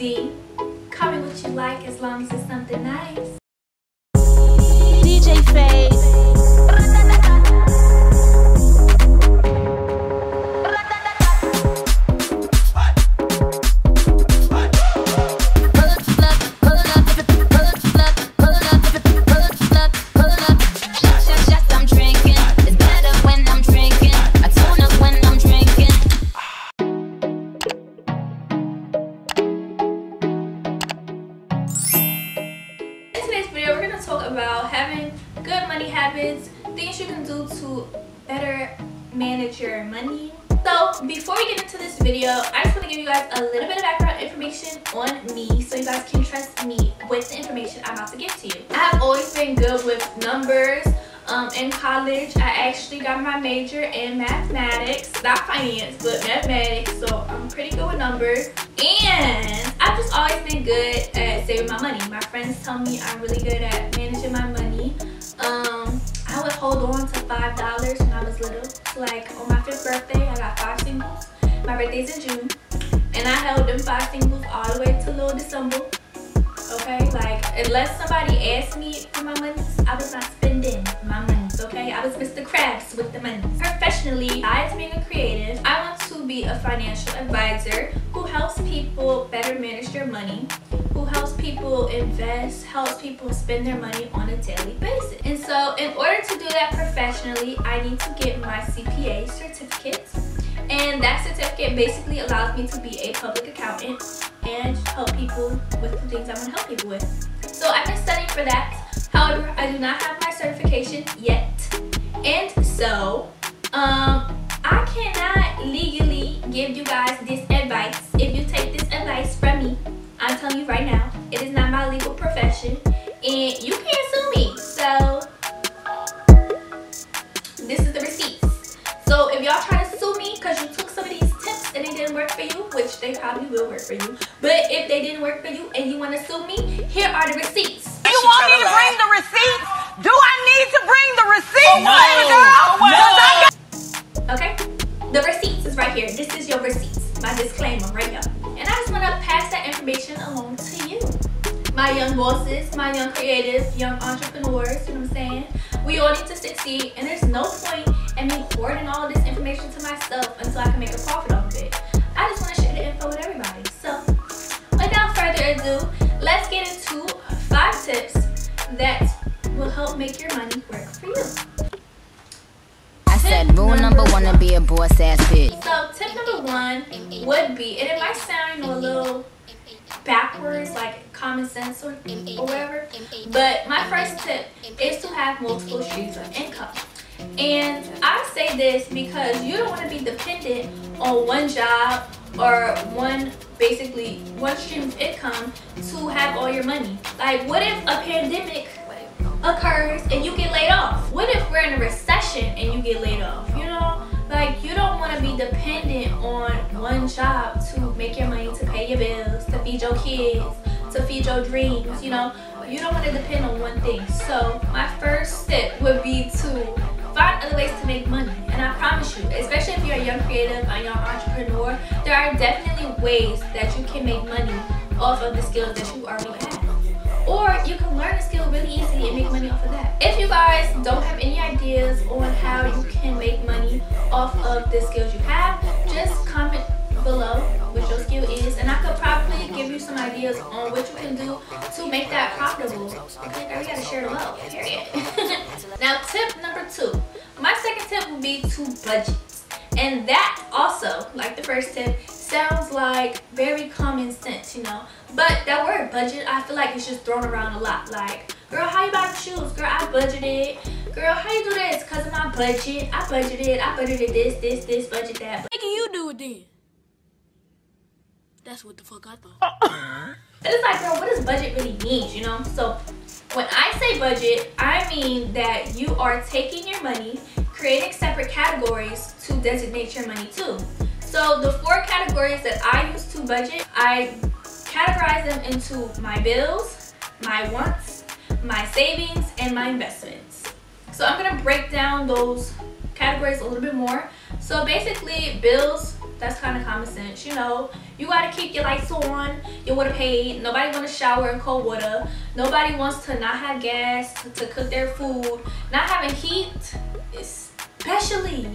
D. Call me what you like as long as it's something nice. DJ Fade. About having good money habits, things you can do to better manage your money. So, before we get into this video, I just want to give you guys a little bit of background information on me so you guys can trust me with the information I'm about to give to you. I have always been good with numbers. Um, in college, I actually got my major in mathematics, not finance, but mathematics, so I'm pretty good with numbers. And I've just always been good at saving my money. My friends tell me I'm really good at managing like on my fifth birthday, I got five singles. My birthday's in June, and I held them five singles all the way to little December. Okay, like unless somebody asked me for my money, I was not spending my money. Okay, I was Mr. Krabs with the money. Professionally, besides being a creative, I want a financial advisor who helps people better manage their money, who helps people invest, helps people spend their money on a daily basis. And so, in order to do that professionally, I need to get my CPA certificate. And that certificate basically allows me to be a public accountant and help people with the things I want to help people with. So I've been studying for that. However, I do not have my certification yet. And so, um, I cannot legally give you guys this advice. If you take this advice from me, I'm telling you right now, it is not my legal profession. And you can't sue me. So, this is the receipts. So if y'all try to sue me because you took some of these tips and they didn't work for you, which they probably will work for you, but if they didn't work for you and you want to sue me, here are the receipts. You want me to bring the receipts? Do I need to bring the receipts, baby girl? 'Cause I got- Okay? The receipts is right here. This is your receipts. My disclaimer right here. And I just want to pass that information along to you. My young bosses, my young creatives, young entrepreneurs, you know what I'm saying? We all need to succeed and there's no point in me hoarding all this information to myself until I can make a profit off of it. I just want to share the info with everybody. So, without further ado, would be, and it might sound you know, a little backwards, mm-hmm. like common sense or, mm-hmm. or whatever, mm-hmm. but my first tip is to have multiple streams of income. And I say this because you don't want to be dependent on one job or one basically one stream of income to have all your money. Like what if a pandemic occurs and you get laid off? What if we're in a recession and you get laid off? You know, like you don't want to be dependent on one job to make your money to pay your bills, to feed your kids, to feed your dreams. You know, you don't want to depend on one thing. So my first step would be to find other ways to make money. And I promise you, especially if you're a young creative, a young entrepreneur, there are definitely ways that you can make money off of the skills that you already have. Or you can learn a skill really easily and make money off of that. If you guys don't have any ideas on how you can make money off of the skills you have, below what your skill is and I could probably give you some ideas on what you can do to make that profitable. Okay, we gotta share the love, period. now tip number two. My second tip would be to budget. And that also, like the first tip, sounds like very common sense, you know. But that word budget, I feel like it's just thrown around a lot. Like, girl, how you buy the shoes? Girl, I budgeted. Girl, how you do this? Cause of my budget. I budgeted. I budgeted this, this, this, budget that. Nigga, you do it then. That's what the fuck I thought. It's like, girl, what does budget really mean, you know? So when I say budget, I mean that you are taking your money, creating separate categories to designate your money to. So the four categories that I use to budget, I categorize them into my bills, my wants, my savings, and my investments. So I'm gonna break down those categories a little bit more. So basically, bills, that's kind of common sense. You know, you gotta keep your lights on, your water paid. Nobody wanna shower in cold water. Nobody wants to not have gas to cook their food. Not having heat, especially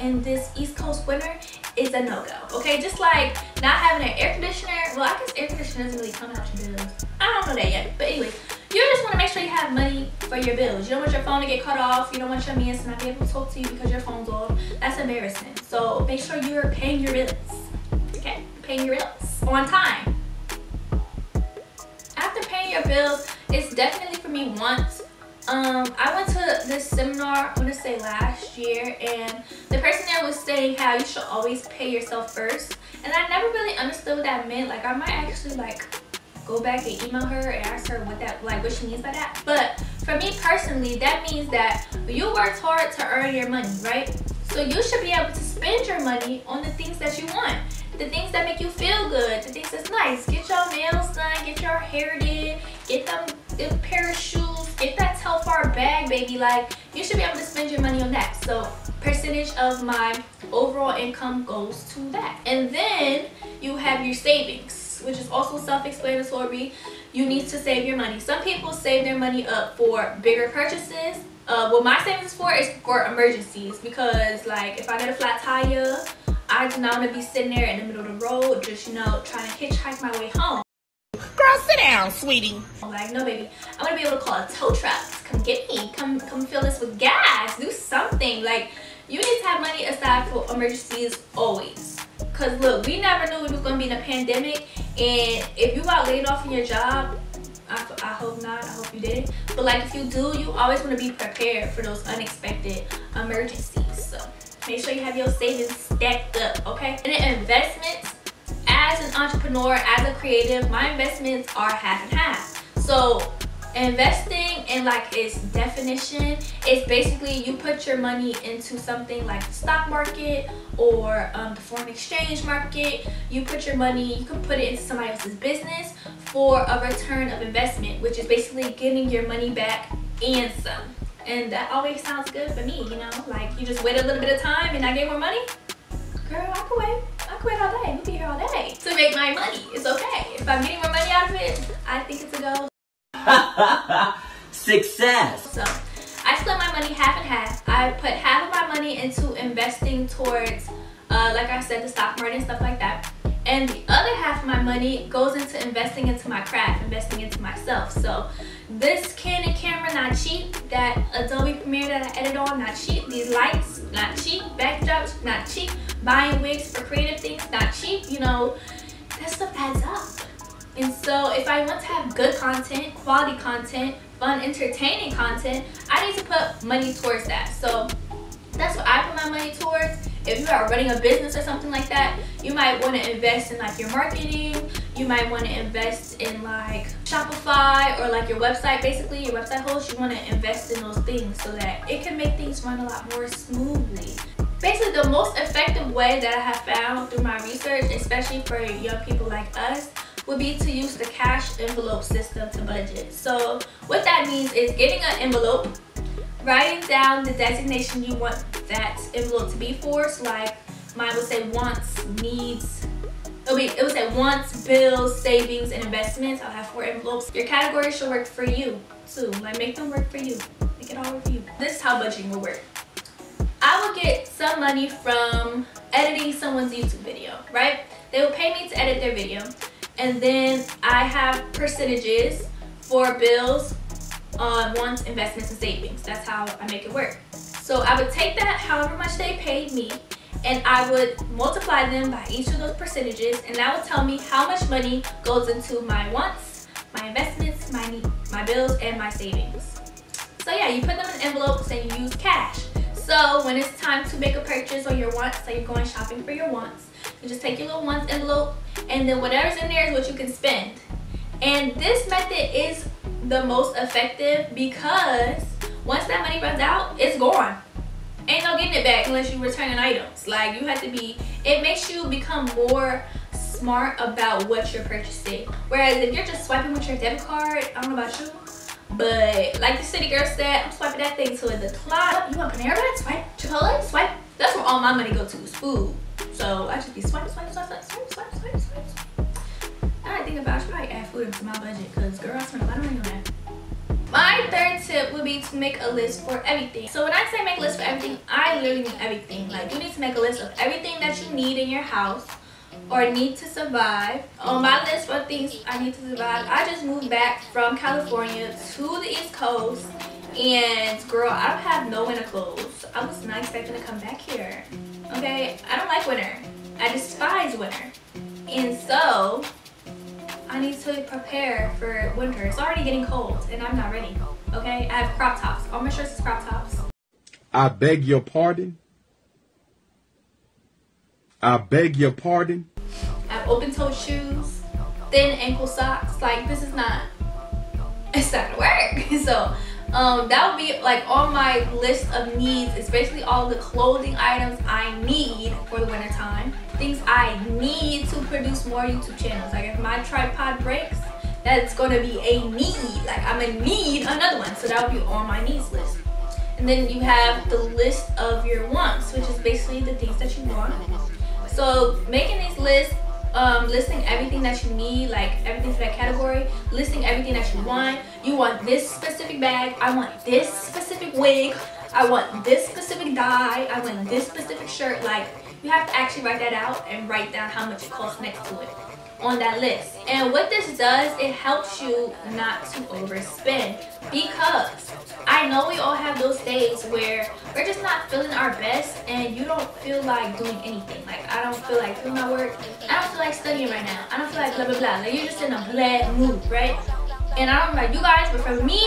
in this East Coast winter, is a no-go. Okay, just like not having an air conditioner. Well, I guess air conditioner doesn't really come out your bills. I don't know that yet, but anyway, you just want to make sure you have money for your bills. You don't want your phone to get cut off. You don't want your man to not be able to talk to you because your phone's off. That's embarrassing. So make sure you're paying your bills. Okay, paying your bills on time. After paying your bills, it's definitely for me once um i went to this seminar i want to say last year and the person there was saying how you should always pay yourself first and i never really understood what that meant like i might actually like go back and email her and ask her what that like what she means by that. But for me personally that means that you worked hard to earn your money right? So you should be able to spend your money on the things that you want. The things that make you feel good the things that's nice. Get your nails done get your hair did get them a pair of shoes get that Telfar bag baby. Like you should be able to spend your money on that. So percentage of my overall income goes to that. And then you have your savings which is also self-explanatory you need to save your money some people save their money up for bigger purchases uh, what my savings is for is for emergencies because like if I get a flat tire I do not want to be sitting there in the middle of the road just you know trying to hitchhike my way home Girl, sit down, sweetie. I'm like, no, baby. I want to be able to call a tow truck. Come get me. Come, come fill this with gas. Do something. Like, you need to have money aside for emergencies always. Cause look, we never knew it was gonna be in a pandemic, and if you got laid off in your job, I, I hope not. I hope you didn't. But like, if you do, you always want to be prepared for those unexpected emergencies. So make sure you have your savings stacked up, okay? And then investments as an entrepreneur, as a creative, my investments are half and half. So investing in like its definition is basically you put your money into something like the stock market or um, the foreign exchange market you put your money you can put it into somebody else's business for a return of investment which is basically getting your money back and some and that always sounds good for me you know like you just wait a little bit of time and i get more money girl i can wait I could wait all day. We'll be here all day to make my money. It's okay. If I'm getting more money out of it, I think it's a go. Success. So I split my money half and half. I put half of my money into investing towards, uh, like I said, the stock market and stuff like that. And the other half of my money goes into investing into my craft, investing into myself. So this Canon camera, not cheap. That Adobe Premiere that I edit on, not cheap. These lights, not cheap. Backdrops, not cheap buying wigs for creative things not cheap you know that stuff adds up and so if i want to have good content quality content fun entertaining content i need to put money towards that. So that's what i put my money towards. If you are running a business or something like that you might want to invest in like your marketing. You might want to invest in like shopify or like your website. Basically your website host you want to invest in those things so that it can make things run a lot more smoothly. Basically the most effective way that I have found through my research, especially for young people like us, would be to use the cash envelope system to budget. So what that means is getting an envelope, writing down the designation you want that envelope to be for. So like mine would say wants, needs, It'll be, it would say wants, bills, savings, and investments. I'll have four envelopes. Your category should work for you too. Like make them work for you. Make it all work for you. This is how budgeting will work. I will get some money from editing someone's YouTube video, right? They will pay me to edit their video. And then I have percentages for bills, uh, wants, investments, and savings. That's how I make it work. So I would take that however much they paid me and I would multiply them by each of those percentages and that would tell me how much money goes into my wants, my investments, my, my bills, and my savings. So yeah, you put them in envelopes and you use cash. So when it's time to make a purchase or your wants, say you're going shopping for your wants, you just take your little wants envelope and then whatever's in there is what you can spend. And this method is the most effective because once that money runs out, it's gone. Ain't no getting it back unless you return an items. Like you have to be, it makes you become more smart about what you're purchasing. Whereas if you're just swiping with your debit card, I don't know about you, But like the city girl said, I'm swiping that thing till it decline. You want Panera Bread? Swipe. Chipotle? Swipe. That's where all my money go to is food. So I just be swiping, swiping, swiping, swiping, swiping, swiping, swiping. Now I think about I should probably add food into my budget because girl, I spend a lot of money on that. My third tip would be to make a list for everything. So when I say make a list for everything, I literally mean everything. Like you need to make a list of everything that you need in your house or need to survive. On my list of things I need to survive, I just moved back from California to the East Coast and girl, I don't have no winter clothes. I was not expecting to come back here. Okay, I don't like winter. I despise winter. And so, I need to prepare for winter. It's already getting cold and I'm not ready. Okay, I have crop tops. All my shirts is crop tops. I beg your pardon. I beg your pardon. I have open toed shoes, thin ankle socks. Like this is not, it's not gonna work. So um, that would be like on my list of needs. It's basically all the clothing items I need for the winter time. Things I need to produce more YouTube channels. Like if my tripod breaks, that's gonna be a need. Like I'm gonna need another one. So that would be on my needs list. And then you have the list of your wants, which is basically the things that you want. So making these lists, um, listing everything that you need, like everything for that category, listing everything that you want. You want this specific bag. I want this specific wig. I want this specific dye. I want this specific shirt. Like you have to actually write that out and write down how much it costs next to it on that list. And what this does, it helps you not to overspend because I know we all have those days where we're just not feeling our best and you don't feel like doing anything. Like I don't feel like doing my work. I don't feel like studying right now. I don't feel like blah blah blah. Like you're just in a bad mood, right? And I don't know about you guys, but for me,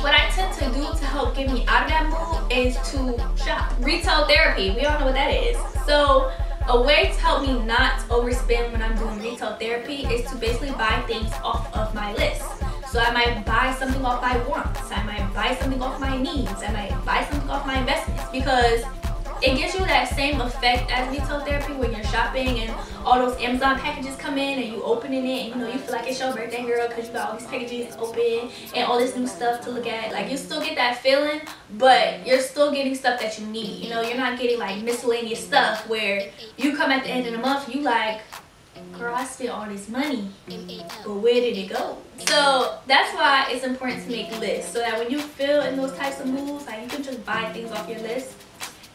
what I tend to do to help get me out of that mood is to shop. Retail therapy, we all know what that is. So a way to help me not overspend when I'm doing retail therapy is to basically buy things off of my list. So I might buy something off my wants. I might buy something off my needs. I might buy something off my investments because it gives you that same effect as retail therapy when you're shopping and all those Amazon packages come in and you opening it and you know you feel like it's your birthday girl because you got all these packages open and all this new stuff to look at. Like you still get that feeling, but you're still getting stuff that you need. You know, you're not getting like miscellaneous stuff where you come at the end of the month, you like, girl, I spent all this money, but where did it go? So that's why it's important to make lists so that when you feel in those types of moods, like you can just buy things off your list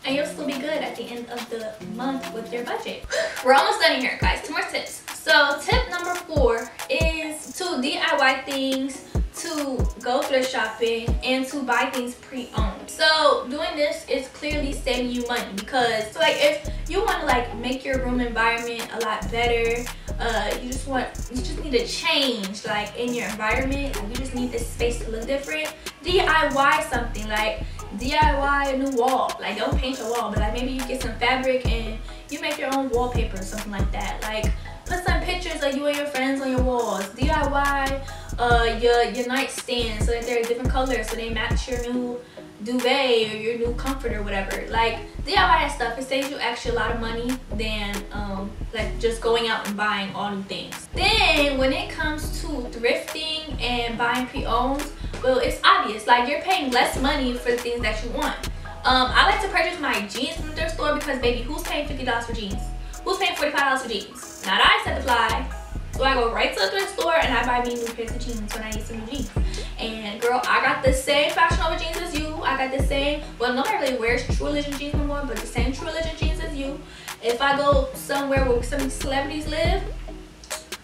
and you'll still be good at the end of the month with your budget. We're almost done here, guys. Two more tips. So tip number four is to DIY things to go thrift shopping and to buy things pre-owned so doing this is clearly saving you money because so like if you want to like make your room environment a lot better uh you just want you just need to change like in your environment you just need this space to look different diy something like DIY a new wall. Like don't paint your wall, but like maybe you get some fabric and you make your own wallpaper or something like that. Like put some pictures of you and your friends on your walls. DIY uh, your, your nightstand so that they're different colors so they match your new duvet or your new comfort or whatever. Like DIY that stuff, it saves you actually a lot of money than um, like just going out and buying all new things. Then when it comes to thrifting and buying pre-owned, well it's obvious like you're paying less money for the things that you want. Um, I like to purchase my jeans from the thrift store because baby, who's paying $50 for jeans? Who's paying $45 for jeans? Not I said the fly. So I go right to the thrift store and I buy me new pairs of jeans when I need some new jeans. And girl, I got the same Fashion Nova jeans as you. I got the same, well nobody really wears True Religion jeans anymore, but the same True Religion jeans as you. If I go somewhere where some celebrities live,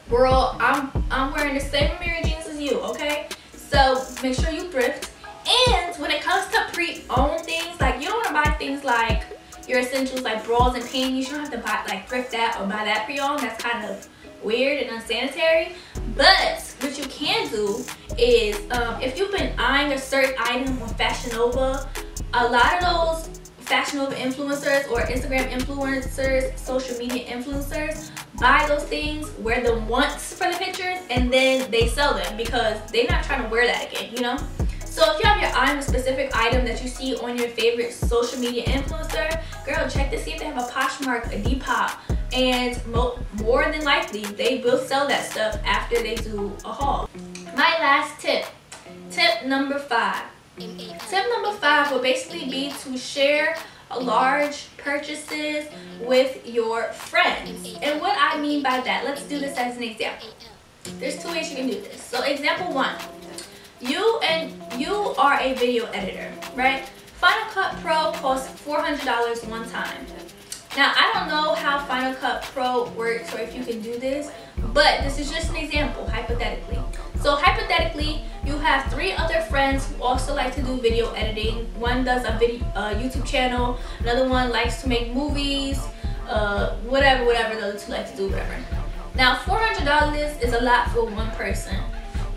girl, I'm I'm wearing the same Amiri jeans as you, okay? So make sure you thrift. And when it comes to pre-owned things, like you don't want to buy things like your essentials like bras and panties. You don't have to buy like thrift that or buy that pre-owned. That's kind of weird and unsanitary. But what you can do is um, if you've been eyeing a certain item on Fashion Nova, a lot of those Fashion Nova influencers or Instagram influencers, social media influencers buy those things, wear them once for the pictures, and then they sell them because they're not trying to wear that again, you know? So if you have your eye on a specific item that you see on your favorite social media influencer, girl, check to see if they have a Poshmark, a Depop, and mo more than likely they will sell that stuff after they do a haul. My last tip tip number five. Tip number five will basically be to share large purchases with your friends. And what I mean by that, let's do this as an example. There's two ways you can do this. So example one, you and you are a video editor, right? Final Cut Pro costs $400 one time. Now, I don't know how Final Cut Pro works or if you can do this, but this is just an example, hypothetically. So hypothetically, you have three other friends who also like to do video editing. One does a video uh, YouTube channel, another one likes to make movies, uh, whatever, whatever the other two like to do, whatever. Now, $400 is a lot for one person,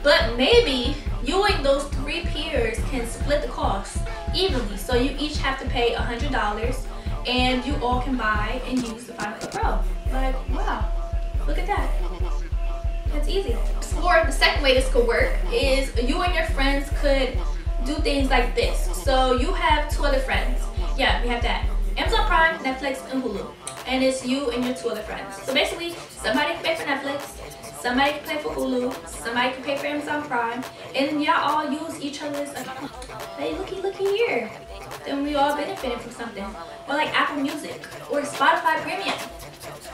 but maybe you and those three peers can split the cost evenly. So you each have to pay $100 and you all can buy and use the Final Cut Pro. Like, wow, look at that. That's easy. Or the second way this could work is you and your friends could do things like this. So you have two other friends. Yeah, we have that. Amazon Prime, Netflix, and Hulu. And it's you and your two other friends. So basically, somebody can pay for Netflix, somebody can pay for Hulu, somebody can pay for Amazon Prime, and y'all all use each other's account. Hey, looky, looky here. Then we all benefited from something. Or like Apple Music, or Spotify Premium.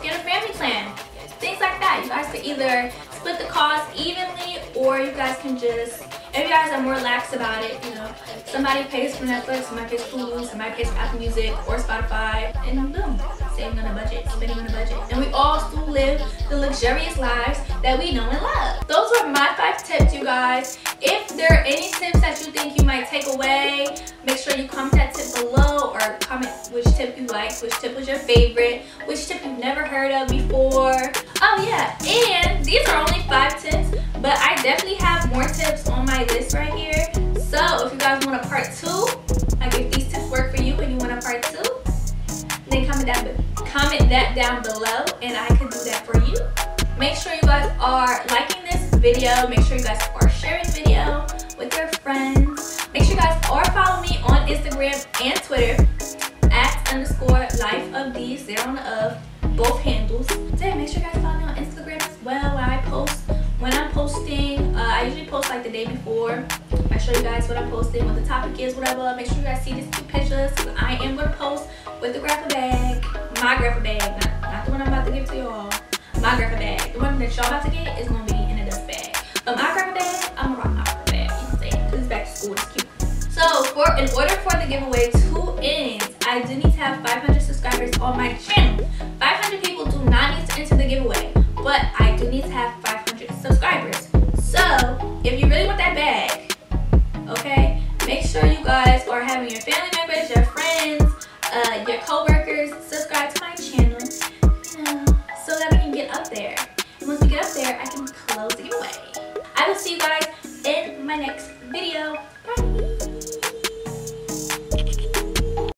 Get a family plan. Things like that. You guys could either split the cost evenly, or you guys can just if you guys are more lax about it, you know, somebody pays for Netflix, somebody pays for Hulu, somebody pays for Apple Music or Spotify, and boom, on a budget, spending on a budget. And we all still live the luxurious lives that we know and love. Those were my five tips, you guys. If there are any tips that you think you might take away, make sure you comment that tip below or comment which tip you liked, which tip was your favorite, which tip you've never heard of before. Oh yeah, and these are only five tips, but I definitely have more tips on my list right here. So if you guys want a part two, like if these tips work for you and you want a part two, then comment that comment that down below and I can do that for you. Make sure you guys are liking this video. Make sure you guys are sharing the video with your friends. Make sure you guys are following me on Instagram and Twitter at underscore life of D, zero the of, both handles. So make sure you guys follow me on Instagram as well where I post when I'm posting, uh, I usually post like the day before. I show you guys what I'm posting, what the topic is, whatever. Make sure you guys see these two pictures. I am going to post with the graphic bag, my graphic bag, not, not the one I'm about to give to y'all. My graphic bag. The one that y'all about to get is going to be in a dust bag. But my graphic bag, I'm going to rock my graphic bag. You know what I'm? Because it's back to school. It's cute. So, for in order for the giveaway to end, I do need to have 500 subscribers on my channel. 500 people do not need to enter the giveaway, but I do need to have 500 subscribers. So, if you really want that bag, okay, make sure you guys are having your family members, your friends, uh, your co-workers subscribe to my channel, you know, so that we can get up there. And once we get up there, I can close the giveaway. I will see you guys in my next video. Bye!